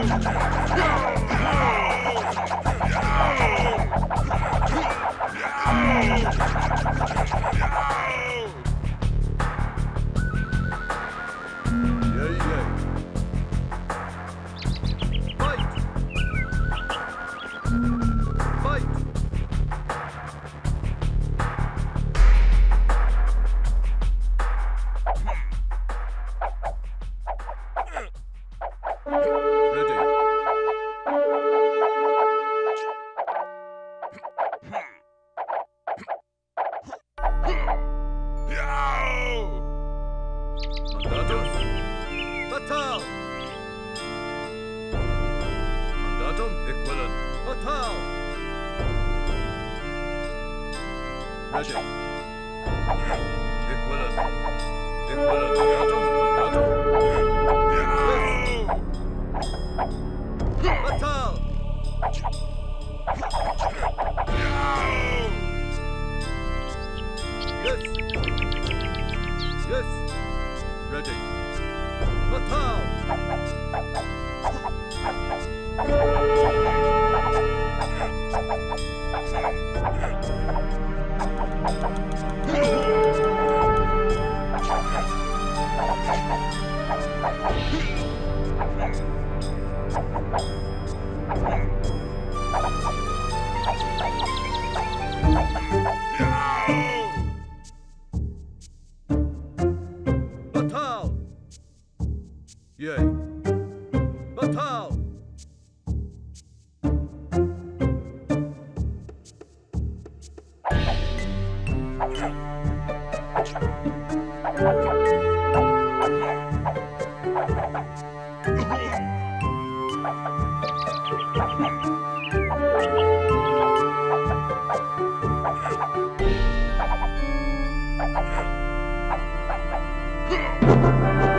Yeah. Atal! Mandatum equivalent. Atal! Ready. Equivalent. Equivalent. Mandatum. Mandatum. Yes! Yes! Ready. Batal! Bắt thao Huh!